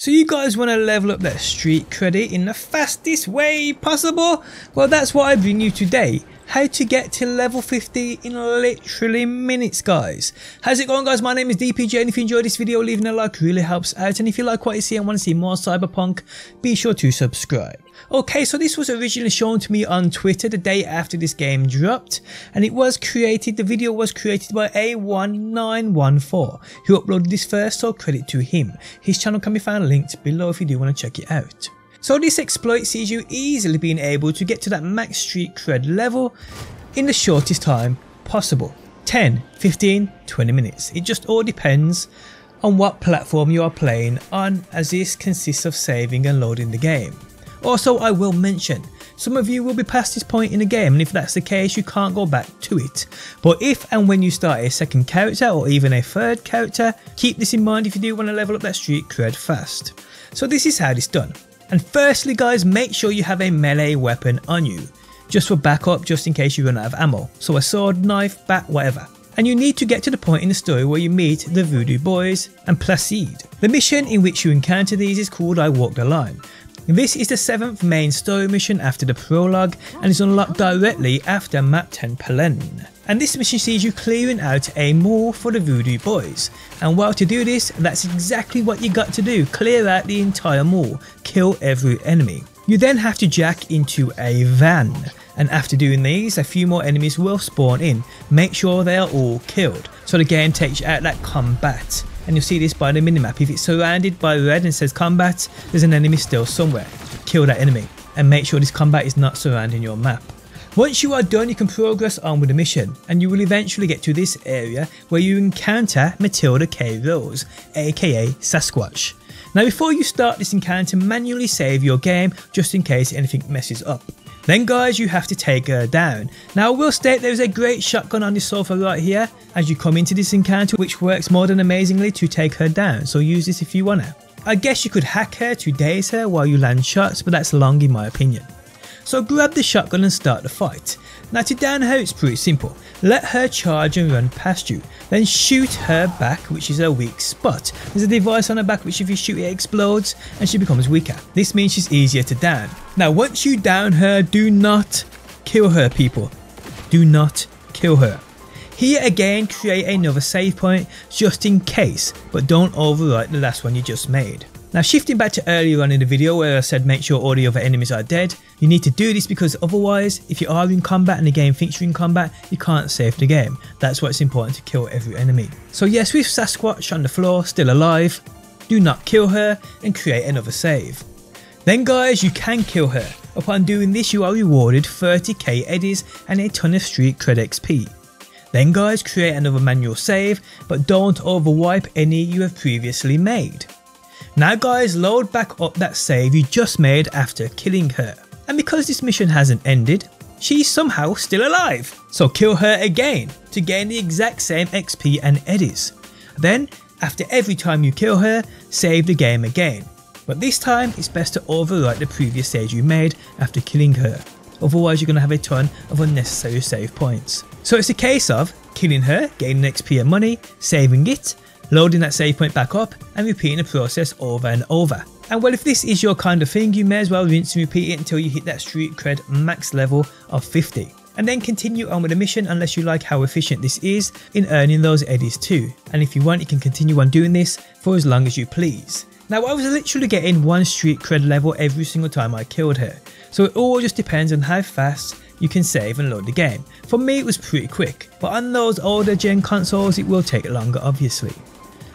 So you guys want to level up that street credit in the fastest way possible? Well that's what I bring you today. How to get to level 50 in literally minutes guys. How's it going guys? My name is DPJ and if you enjoyed this video leaving a like really helps out and if you like what you see and want to see more cyberpunk be sure to subscribe. Okay, so this was originally shown to me on Twitter the day after this game dropped, and it was created, the video was created by A1914, who uploaded this first, so credit to him. His channel can be found linked below if you do want to check it out. So this exploit sees you easily being able to get to that max street cred level in the shortest time possible. 10, 15, 20 minutes. It just all depends on what platform you are playing on as this consists of saving and loading the game. Also, I will mention, some of you will be past this point in the game and if that's the case you can't go back to it. But if and when you start a second character or even a third character, keep this in mind if you do want to level up that street cred fast. So this is how it's done. And firstly guys, make sure you have a melee weapon on you. Just for backup, just in case you run out of ammo. So a sword, knife, bat, whatever and you need to get to the point in the story where you meet the Voodoo Boys and Placide. The mission in which you encounter these is called I Walk the Line, this is the 7th main story mission after the prologue and is unlocked directly after M'ap Tann Pèlen. And this mission sees you clearing out a mall for the Voodoo Boys. And while to do this, that's exactly what you got to do, clear out the entire mall, kill every enemy. You then have to jack into a van. And after doing these, a few more enemies will spawn in. Make sure they are all killed. So the game takes out that combat and you'll see this by the minimap. If it's surrounded by red and says combat, there's an enemy still somewhere. Kill that enemy and make sure this combat is not surrounding your map. Once you are done, you can progress on with the mission, and you will eventually get to this area where you encounter Matilda K. Rose, aka Sasquatch. Now before you start this encounter, manually save your game just in case anything messes up. Then guys, you have to take her down. Now I will state there is a great shotgun on this sofa right here as you come into this encounter which works more than amazingly to take her down, so use this if you wanna. I guess you could hack her to daze her while you land shots, but that's long in my opinion. So grab the shotgun and start the fight. Now to down her it's pretty simple. Let her charge and run past you. Then shoot her back which is her weak spot. There's a device on her back which if you shoot it explodes and she becomes weaker. This means she's easier to down. Now once you down her do not kill her people. Do not kill her. Here again create another save point just in case but don't overwrite the last one you just made. Now shifting back to earlier on in the video where I said make sure all the other enemies are dead, you need to do this because otherwise if you are in combat and the game thinks you're in combat, you can't save the game. That's why it's important to kill every enemy. So yes with Sasquatch on the floor, still alive, do not kill her and create another save. Then guys you can kill her. Upon doing this you are rewarded 30k eddies and a ton of street cred XP. Then guys create another manual save but don't overwipe any you have previously made. Now guys, load back up that save you just made after killing her. And because this mission hasn't ended, she's somehow still alive. So kill her again to gain the exact same XP and eddies. Then, after every time you kill her, save the game again. But this time, it's best to overwrite the previous save you made after killing her. Otherwise, you're going to have a ton of unnecessary save points. So it's a case of killing her, gaining XP and money, saving it, loading that save point back up and repeating the process over and over. And well if this is your kind of thing you may as well rinse and repeat it until you hit that street cred max level of 50 and then continue on with the mission unless you like how efficient this is in earning those eddies too. And if you want you can continue on doing this for as long as you please. Now I was literally getting one street cred level every single time I killed her, so it all just depends on how fast you can save and load the game. For me it was pretty quick, but on those older gen consoles it will take longer obviously.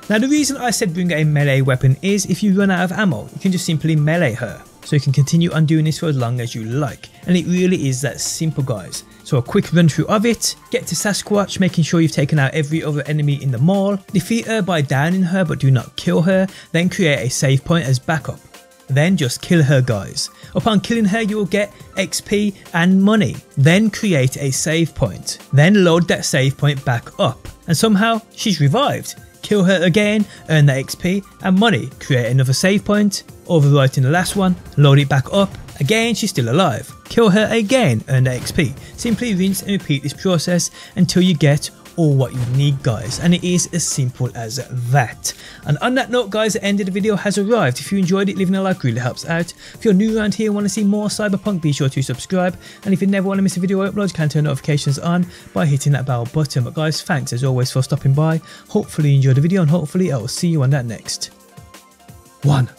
Now the reason I said bring a melee weapon is if you run out of ammo, you can just simply melee her. So you can continue on doing this for as long as you like. And it really is that simple guys. So a quick run through of it, get to Sasquatch making sure you've taken out every other enemy in the mall, defeat her by downing her but do not kill her, then create a save point as backup. Then just kill her guys. Upon killing her you will get XP and money. Then create a save point. Then load that save point back up. And somehow she's revived kill her again, earn that XP and money, create another save point, overwriting the last one, load it back up, again she's still alive, kill her again, earn that XP. Simply rinse and repeat this process until you get all what you need guys and it is as simple as that. And on that note guys the end of the video has arrived. If you enjoyed it leaving a like really helps out. If you're new around here and want to see more Cyberpunk be sure to subscribe and if you never want to miss a video upload you can turn notifications on by hitting that bell button. But guys thanks as always for stopping by. Hopefully you enjoyed the video and hopefully I will see you on that next one.